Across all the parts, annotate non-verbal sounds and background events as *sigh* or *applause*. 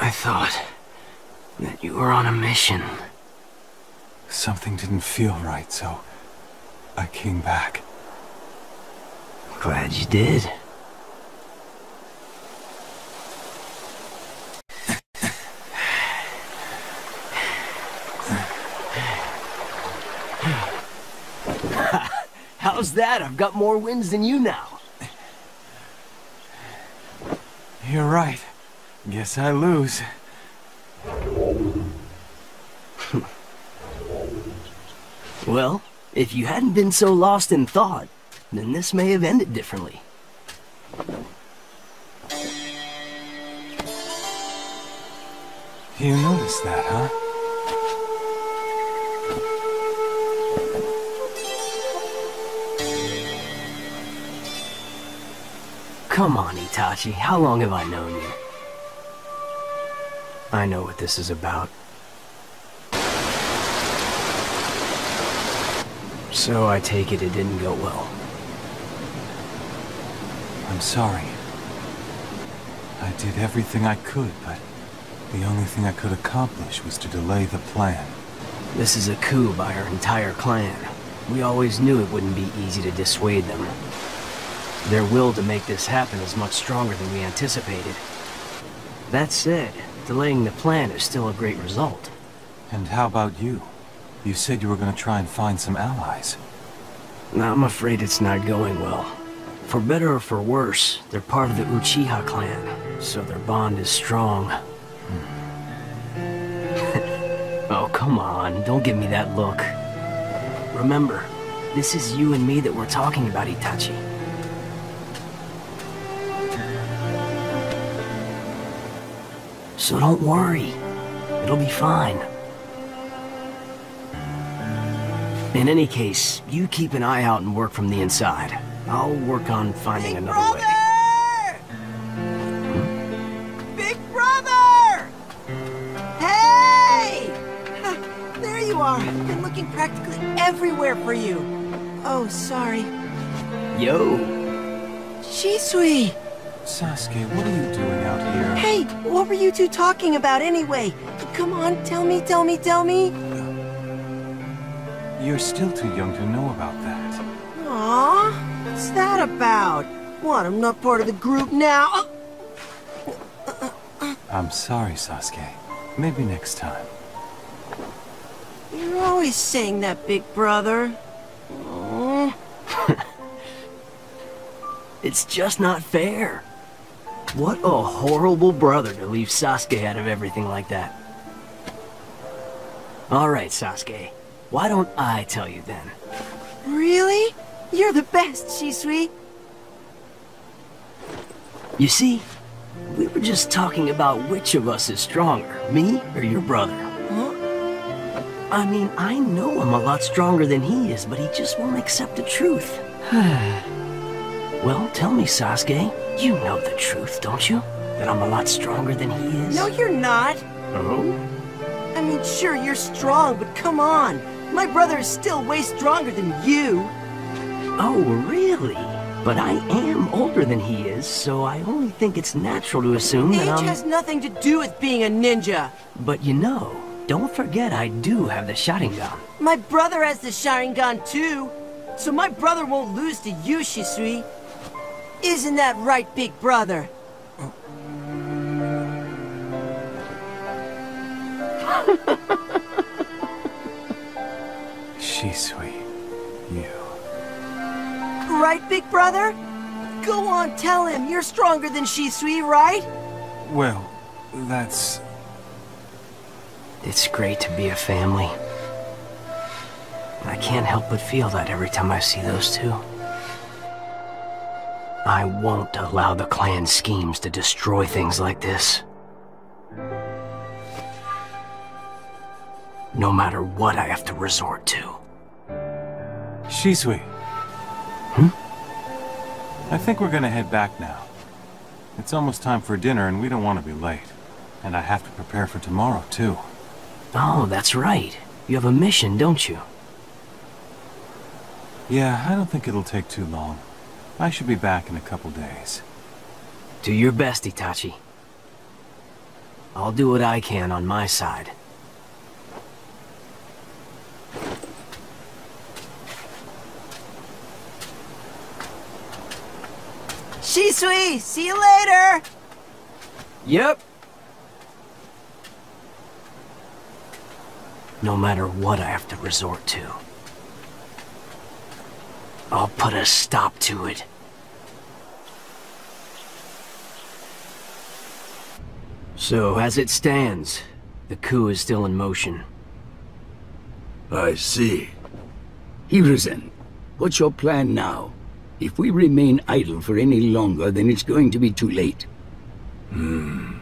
I thought that you were on a mission. Something didn't feel right, so I came back. Glad you did. *laughs* How's that? I've got more wins than you now. You're right. Guess I lose. *laughs* Well, if you hadn't been so lost in thought, then this may have ended differently. You noticed that, huh? Come on, Itachi. How long have I known you? I know what this is about. So I take it it didn't go well. I'm sorry. I did everything I could, but the only thing I could accomplish was to delay the plan. This is a coup by our entire clan. We always knew it wouldn't be easy to dissuade them. Their will to make this happen is much stronger than we anticipated. That said, delaying the plan is still a great result. And how about you? You said you were going to try and find some allies. I'm afraid it's not going well. For better or for worse, they're part of the Uchiha clan, so their bond is strong. Hmm. *laughs* oh, come on, don't give me that look. Remember, this is you and me that we're talking about, Itachi. So don't worry. It'll be fine. In any case, you keep an eye out and work from the inside. I'll work on finding Big another brother! way. Big brother! Hey! Ha, *laughs* There you are. I've been looking practically everywhere for you. Oh, sorry. Yo, Shisui! Sasuke, what are you doing out here? Hey, what were you two talking about anyway? Come on, tell me, tell me, tell me. You're still too young to know about that. Aw, what's that about? What, I'm not part of the group now? Oh, I'm sorry, Sasuke. Maybe next time. you're always saying that, big brother. *laughs* It's just not fair. What a horrible brother to leave Sasuke out of everything like that. Alright, Sasuke. Why don't I tell you then? Really? You're the best, Shisui. You see, we were just talking about which of us is stronger, me or your brother. Huh? I mean, I know I'm a lot stronger than he is, but he just won't accept the truth. *sighs* *sighs* *sighs* well, tell me, Sasuke. You know the truth, don't you? That I'm a lot stronger than he is? No, you're not. Oh? I mean, sure, you're strong, but come on. My brother is still way stronger than you. Oh, really? But I am older than he is, so I only think it's natural to assume that Age I'm... has nothing to do with being a ninja. But you know, don't forget I do have the Sharingan. My brother has the Sharingan too. So my brother won't lose to you, Shisui. Isn't that right, big brother? *laughs* Shisui, you. Right, big brother? Go on, tell him. You're stronger than Shisui, right? Well, that's... It's great to be a family. I can't help but feel that every time I see those two. I won't allow the clan schemes to destroy things like this. No matter what I have to resort to. Shisui. Hmm? I think we're gonna head back now. It's almost time for dinner and we don't want to be late. And I have to prepare for tomorrow, too. Oh, that's right. You have a mission, don't you? Yeah, I don't think it'll take too long. I should be back in a couple days. Do your best, Itachi. I'll do what I can on my side. Shisui, see you later! Yep. No matter what I have to resort to. I'll put a stop to it. So, as it stands, the coup is still in motion. I see. Hiruzen, what's your plan now? If we remain idle for any longer, then it's going to be too late. Hmm.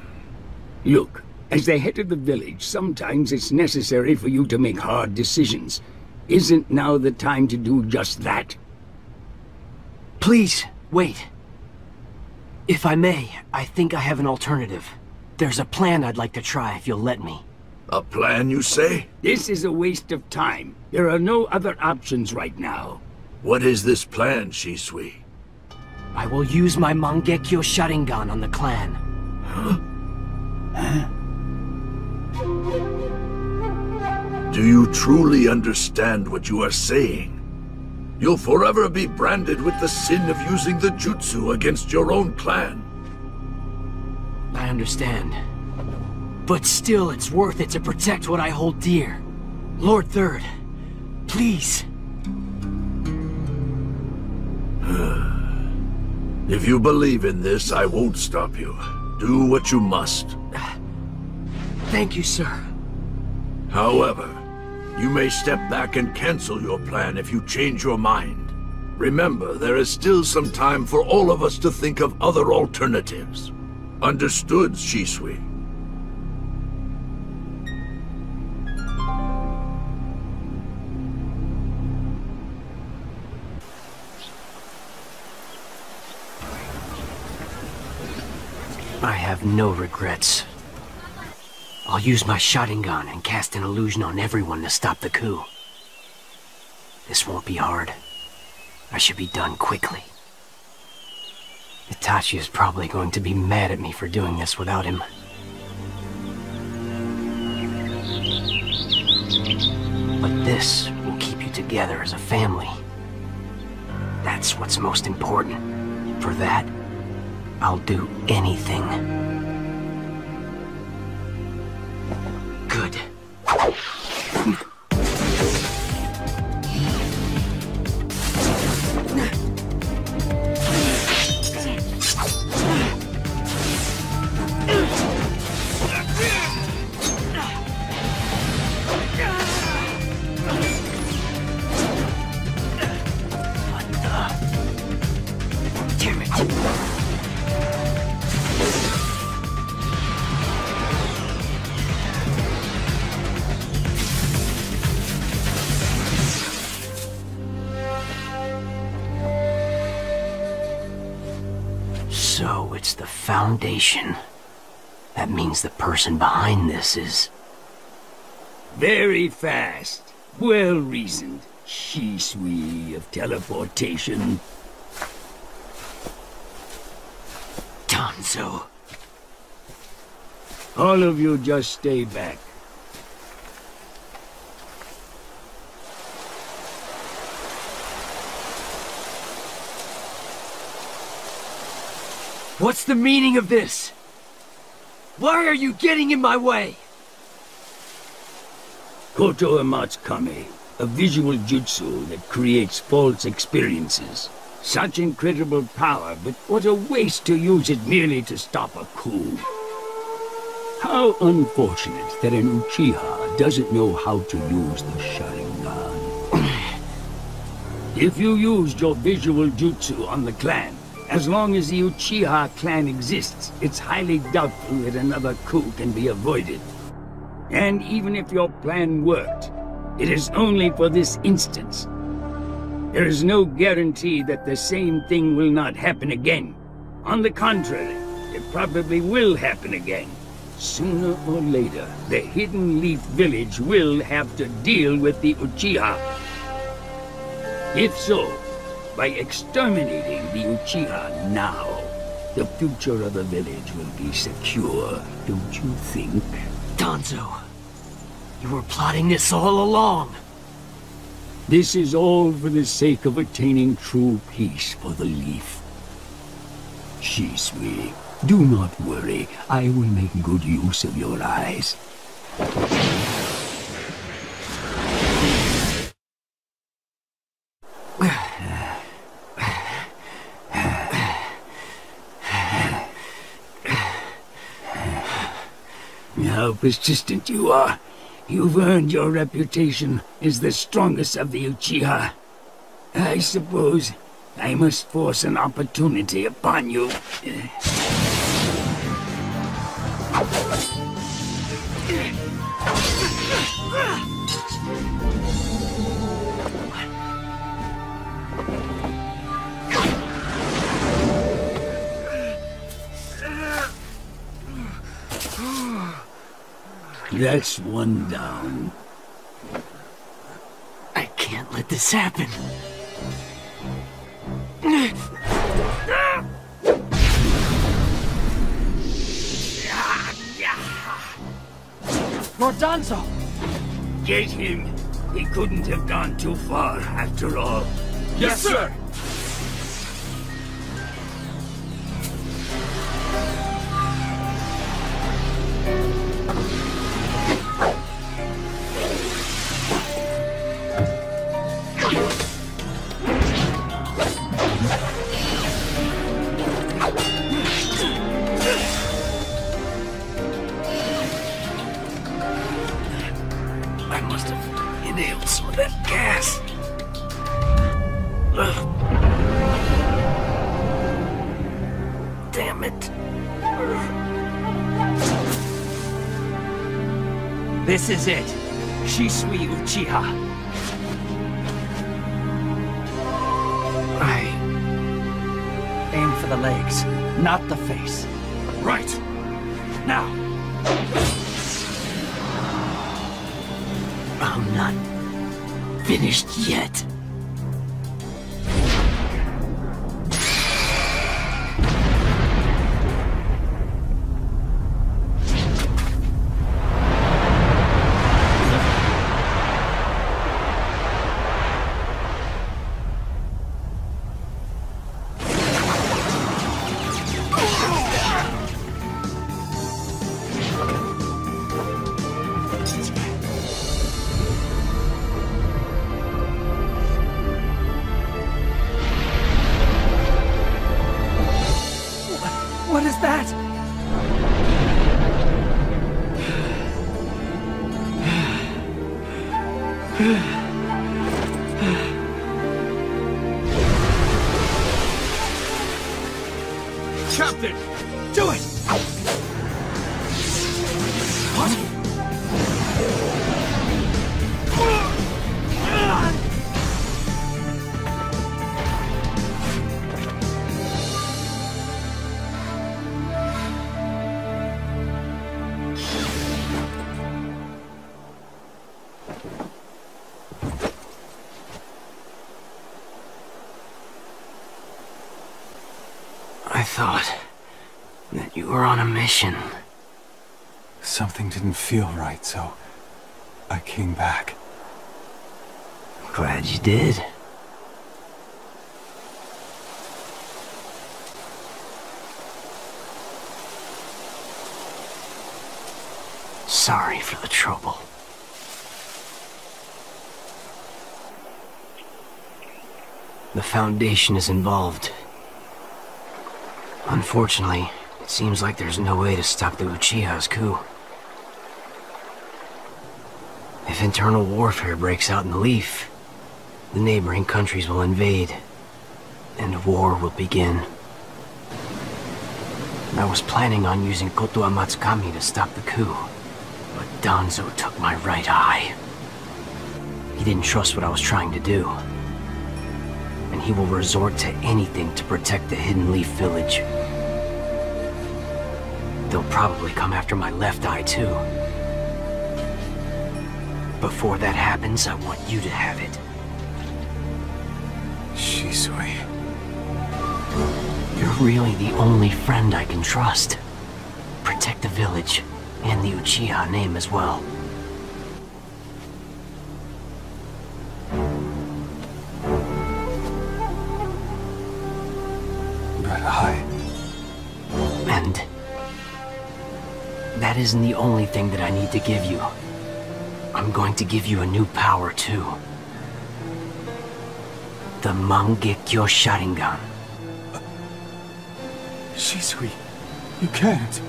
Look, as the head of the village, sometimes it's necessary for you to make hard decisions. Isn't now the time to do just that? Please, wait. If I may, I think I have an alternative. There's a plan I'd like to try if you'll let me. A plan, you say? This is a waste of time. There are no other options right now. What is this plan, Shisui? I will use my Mangekyo Sharingan on the clan. Huh? Huh? Do you truly understand what you are saying? You'll forever be branded with the sin of using the jutsu against your own clan. I understand. But still, it's worth it to protect what I hold dear. Lord Third, please. *sighs* if you believe in this, I won't stop you. Do what you must. *sighs* Thank you, sir. However, you may step back and cancel your plan if you change your mind. Remember, there is still some time for all of us to think of other alternatives. Understood, Shisui. I have no regrets. I'll use my Sharingan and cast an illusion on everyone to stop the coup. This won't be hard. I should be done quickly. Itachi is probably going to be mad at me for doing this without him. But this will keep you together as a family. That's what's most important. For that, I'll do anything. It's the Foundation. That means the person behind this is... Very fast. Well reasoned. Shisui of teleportation. Danzo. All of you just stay back. What's the meaning of this? Why are you getting in my way? Kotoamatsukami, a visual jutsu that creates false experiences. Such incredible power, but what a waste to use it merely to stop a coup. How unfortunate that an Uchiha doesn't know how to use the Sharingan. *clears throat* if you used your visual jutsu on the clan, as long as the Uchiha clan exists, it's highly doubtful that another coup can be avoided. And even if your plan worked, it is only for this instance. There is no guarantee that the same thing will not happen again. On the contrary, it probably will happen again. Sooner or later, the Hidden Leaf Village will have to deal with the Uchiha. If so, by exterminating the Uchiha now, the future of the village will be secure, don't you think? Danzo, you were plotting this all along. This is all for the sake of attaining true peace for the Leaf. Shisui, do not worry. I will make good use of your eyes. How persistent you are. You've earned your reputation as the strongest of the Uchiha. I suppose I must force an opportunity upon you. That's one down. I can't let this happen. Lord Get him! He couldn't have gone too far, after all. Yes, sir! For the legs, not the face. Right! Now. I'm not finished yet. Mission. Something didn't feel right, so I came back. Glad you did. Sorry for the trouble. The Foundation is involved. Unfortunately, it seems like there's no way to stop the Uchiha's coup. If internal warfare breaks out in the Leaf, the neighboring countries will invade, and war will begin. I was planning on using Kotoamatsukami to stop the coup, but Danzo took my right eye. He didn't trust what I was trying to do, and he will resort to anything to protect the Hidden Leaf Village. They'll probably come after my left eye, too. Before that happens, I want you to have it. Shisui. You're really the only friend I can trust. Protect the village, and the Uchiha name as well. But I... And... That isn't the only thing that I need to give you. I'm going to give you a new power, too. The Mangekyo Sharingan. Shisui, you can't.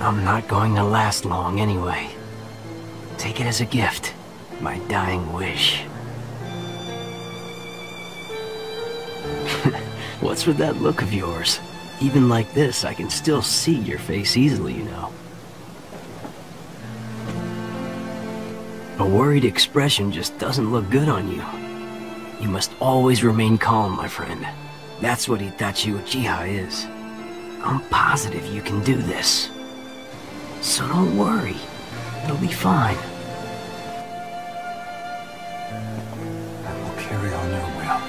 I'm not going to last long anyway. Take it as a gift. My dying wish. *laughs* What's with that look of yours? Even like this, I can still see your face easily, you know. A worried expression just doesn't look good on you. You must always remain calm, my friend. That's what Itachi Uchiha is. I'm positive you can do this. So don't worry. It'll be fine. I will carry on your will.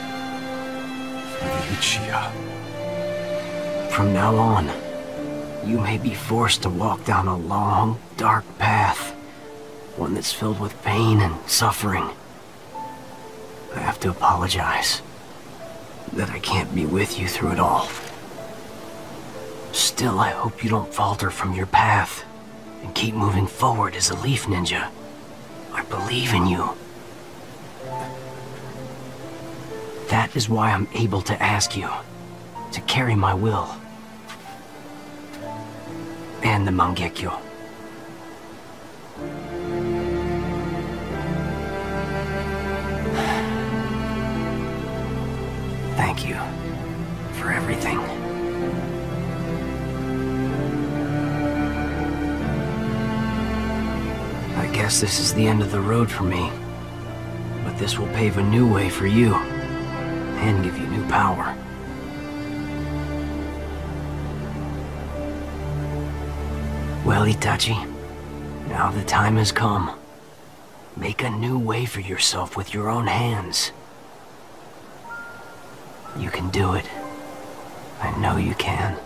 For the Uchiha. From now on, you may be forced to walk down a long, dark path. One that's filled with pain and suffering. I have to apologize. That I can't be with you through it all. Still, I hope you don't falter from your path. And keep moving forward as a leaf ninja. I believe in you. That is why I'm able to ask you. To carry my will. And the Mangekyo. Thank you for everything. I guess this is the end of the road for me. But this will pave a new way for you. And give you new power. Well, Itachi, now the time has come. Make a new way for yourself with your own hands. You can do it. I know you can.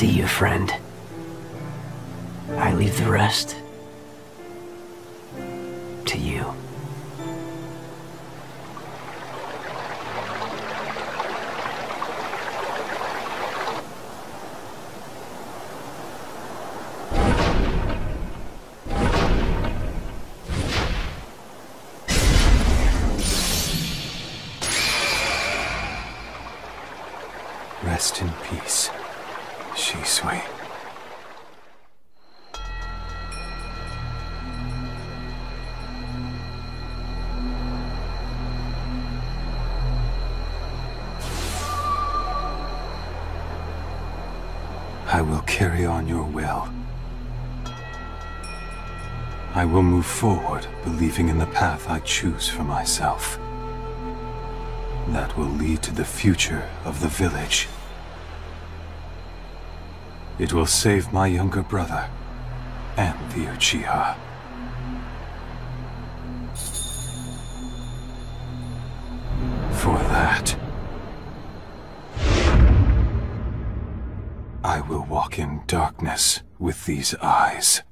See you, friend. I leave the rest I will carry on your will. I will move forward, believing in the path I choose for myself. That will lead to the future of the village. It will save my younger brother and the Uchiha. Darkness with these eyes.